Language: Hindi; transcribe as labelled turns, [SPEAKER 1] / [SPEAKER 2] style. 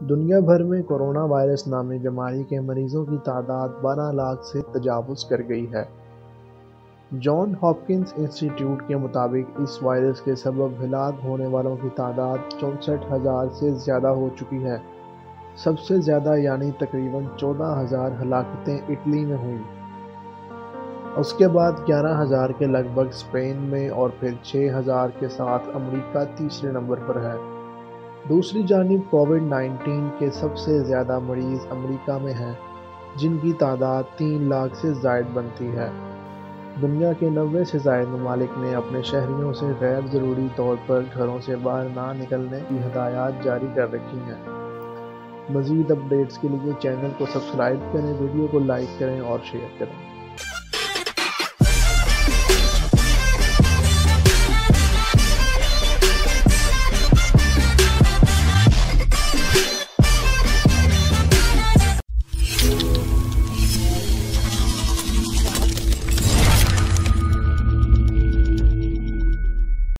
[SPEAKER 1] दुनिया भर में कोरोना वायरस नामी बीमारी के मरीजों की तादाद 12 लाख से तजावज़ कर गई है। जॉन हॉपकिंस इंस्टीट्यूट के मुताबिक इस वायरस के सबब हिलाक होने वालों की तादाद चौंसठ हज़ार से ज़्यादा हो चुकी है। सबसे ज़्यादा यानी तकरीबन चौदह हज़ार हलाकतें इटली में हुई। उसके बाद ग्यारह हज़ार के लगभग स्पेन में और फिर छः हज़ार के साथ अमेरिका तीसरे नंबर पर है। दूसरी जानब कोविड 19 के सबसे ज़्यादा मरीज़ अमेरिका में हैं, जिनकी तादाद तीन लाख से जायद बनती है। दुनिया के नबे से जायद ममालिक ने अपने शहरीों से गैर ज़रूरी तौर पर घरों से बाहर ना निकलने की हदायत जारी कर रखी हैं। मज़ीद अपडेट्स के लिए चैनल को सब्सक्राइब करें, वीडियो को लाइक करें और शेयर करें।